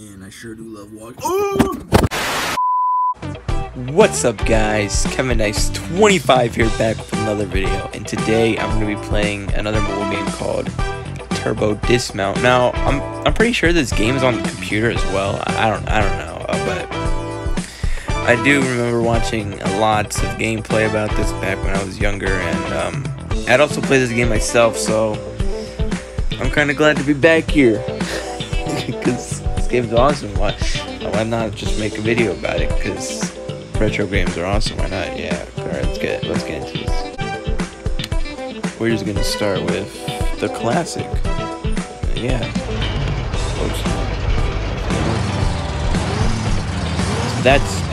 Man, I sure do love walking. What's up guys, Kevin Dice 25 here back with another video and today I'm going to be playing another mobile game called Turbo Dismount. Now, I'm I'm pretty sure this game is on the computer as well. I don't I don't know, uh, but I do remember watching lots of gameplay about this back when I was younger and um, I'd also play this game myself, so I'm kind of glad to be back here this game's awesome. Why why not just make a video about it? Because retro games are awesome. Why not? Yeah. All right, let's get let's get into this. We're just gonna start with the classic. Yeah. Oops. That's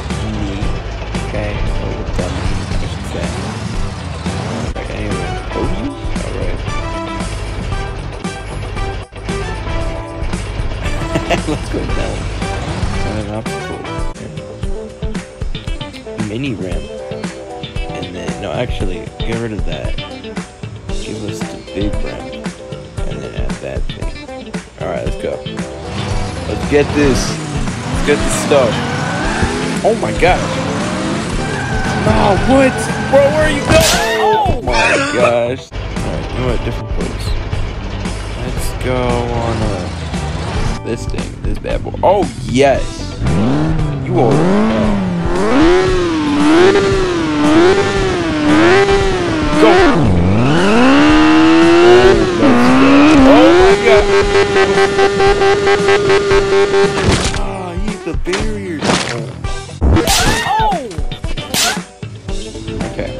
mini ramp. And then, no, actually, get rid of that. Give us the big ramp. And then add that thing. Alright, let's go. Let's get this. Let's get this stuff. Oh my gosh. Oh, what? Bro, where are you going? Oh my gosh. Alright, you know what? Different place. Let's go on uh, this thing. This bad boy. Oh, yes. You are. Go! Oh my god! Ah, use the barriers. Oh. Okay.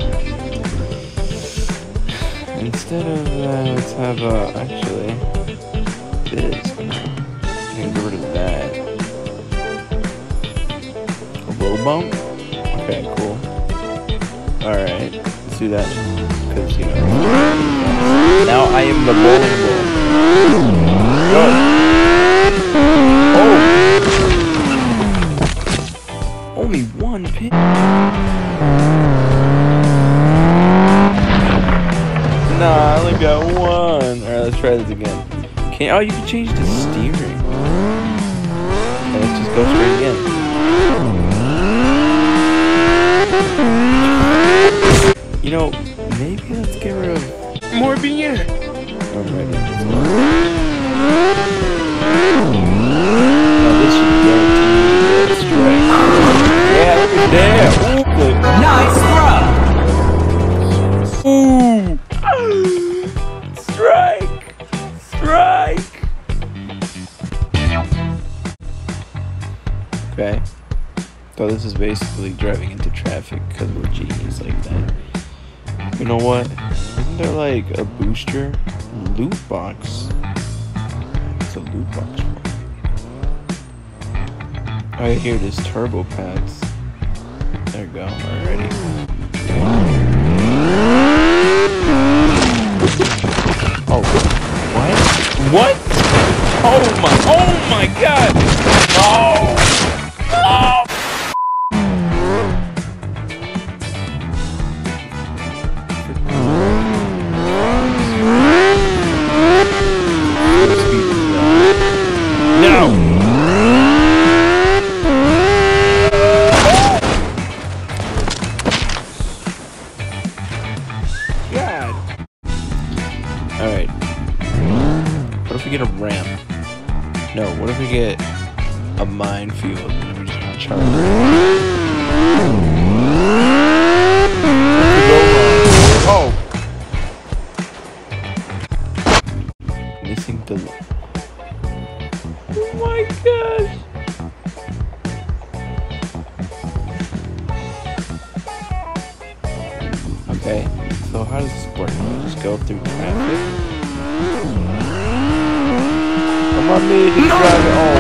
Instead of that, let's have uh, actually this. Get rid of that. A row bump. Okay, cool. Alright, let's do that. Because, you know. Now I am the bowling ball. Oh! Only one pin. Nah, I only got one. Alright, let's try this again. Can oh, you can change the steering. Let's just go straight again. You know, maybe let's get rid of more beer. I'm. Now this should guarantee me. Yeah, look at that. Nice throw! Ooh. Strike! Strike! Okay. So this is basically driving into traffic because we're genius like that. You know what? Isn't there like a booster loot box? It's a loot box. I hear this turbo pads. There we go. Already. Oh, what? What? Oh my! Oh my God! Oh! Missing the... Oh my gosh! Okay, so how does this work? You just go through traffic? Come on, me, just drive it. Oh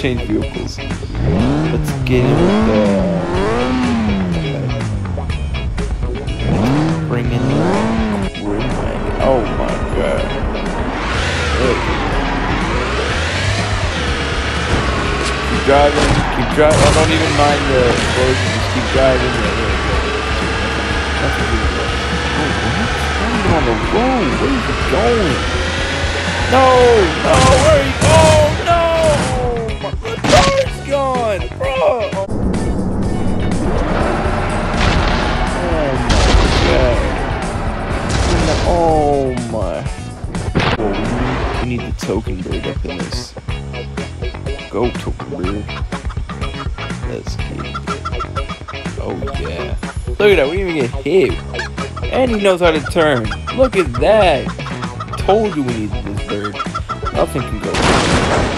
change vehicles. Let's get in with the... Bring in the. Oh my god. Look. Keep driving, keep driving. I don't even mind the explosion. Just keep driving. Oh, That's a good one. Oh, what's going on the road? Where are you going? No! No! Where are you going? Hit. And he knows how to turn. Look at that. Told you we needed this bird. Nothing can go wrong.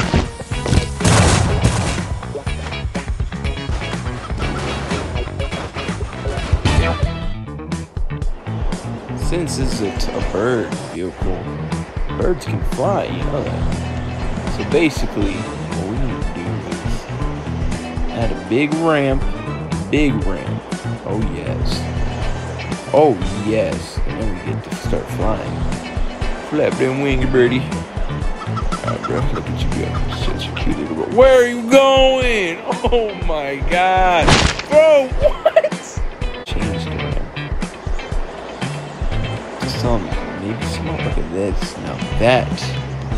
Since this is a, a bird vehicle, birds can fly, you know that. So basically, what we need to do is add a big ramp, big ramp. Oh yes. Oh yes. And then we get to start flying. Flap them wings, birdie. Alright, bro, look at you go. Such a cute little bird. Where are you going? Oh my god. Bro, what? Change the ramp. Just tell me, maybe small. Look at this. Now that,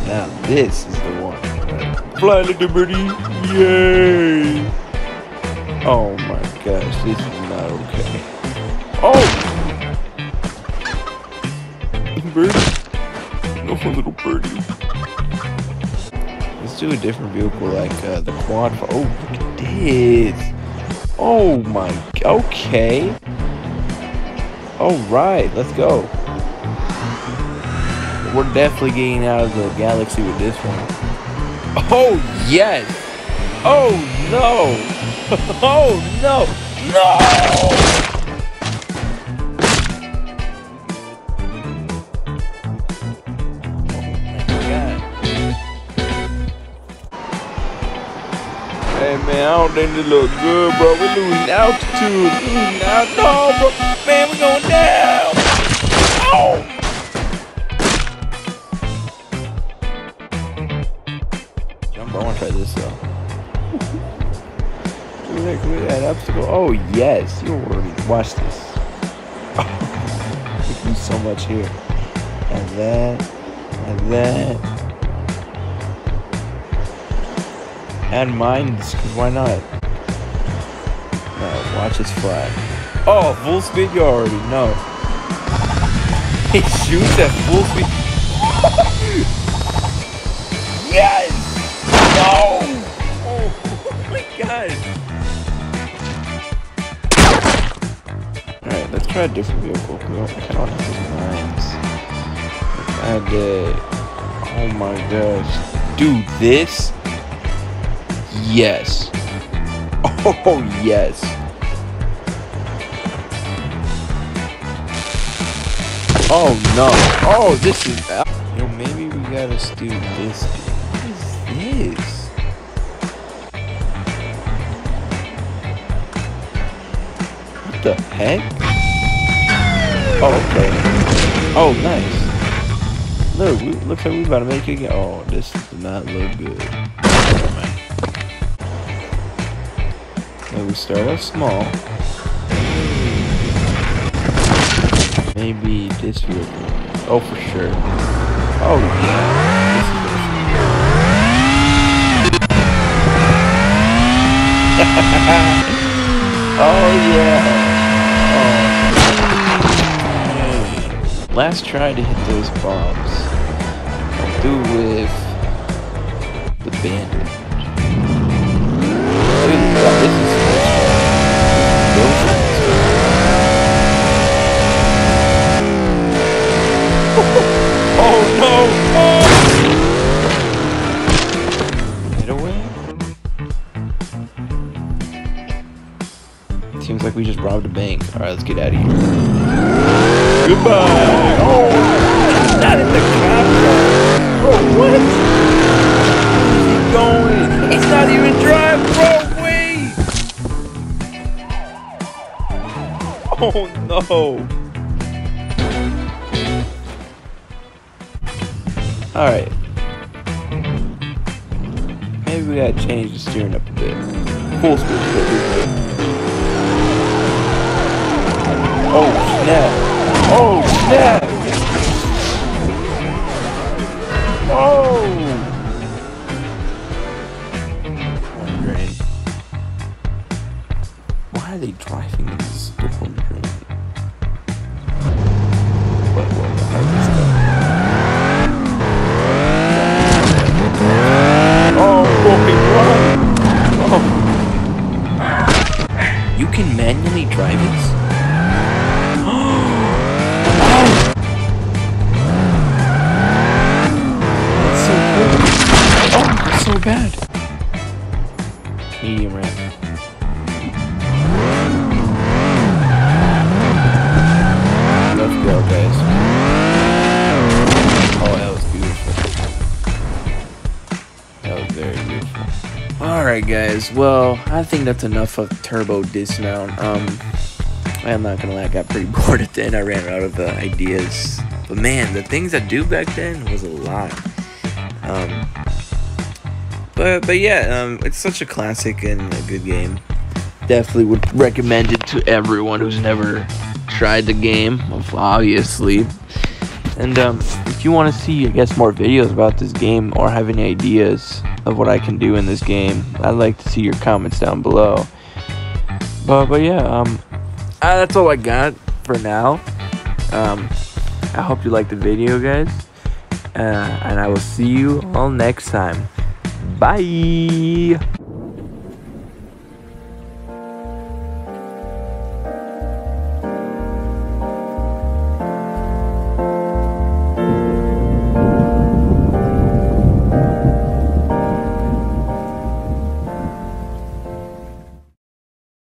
now this is the one. Fly little birdie. Yay. Oh my gosh, this is not okay. Oh! Birdie. No little birdie. Let's do a different vehicle like uh, the quad. Oh, look at this. Oh my. Okay. All right, let's go. We're definitely getting out of the galaxy with this one. Oh yes. Oh no. Oh no. No. Man, I don't think this look good, bro. We're losing altitude. Losing out. No, bro. Man, we're going down. Oh. Jump. I want to try this though. Look at that- obstacle. Oh yes, you already watch this. we do so much here. And that, and that. And mines, because why not? No, watch his flag. Oh, full speed, you already know. He shoots at full speed. yes! No! Oh, my god. Alright, let's try a different vehicle. I of want to have mines. And, uh, oh my gosh. Dude, this? Yes. Oh, yes. Oh, no. Oh, this is... Yo, maybe we gotta do this. What is this? What the heck? Oh, okay. Oh, nice. Look, we, looks like we about to make it again. Oh, this does not look good. Then we start off small. Maybe this vehicle. Oh, for sure. Oh, yeah. Oh, yeah. Oh. Last try to hit those bombs. I'll do with the bandit. Oh no! Oh! Get away. Seems like we just robbed a bank. Alright, let's get out of here. Goodbye! Oh! Not in the car! Bro, what? Keep going! It's not even drive! Oh no! Alright. Maybe we gotta change the steering up a bit. Full speed. Full speed. Oh snap! Oh snap! Oh! Wondering why are they driving You can manually drive this? Alright, guys. Well, I think that's enough of turbo dismount. Um, I'm not gonna lie, I got pretty bored at the end. I ran out of ideas. But man, the things I do back then was a lot. Um, but but yeah, um, it's such a classic and a good game. Definitely would recommend it to everyone who's never tried the game, obviously. And um, if you want to see, I guess, more videos about this game or have any ideas of what I can do in this game, I'd like to see your comments down below. But but yeah, um, uh, that's all I got for now. Um, I hope you liked the video, guys. Uh, and I will see you all next time. Bye.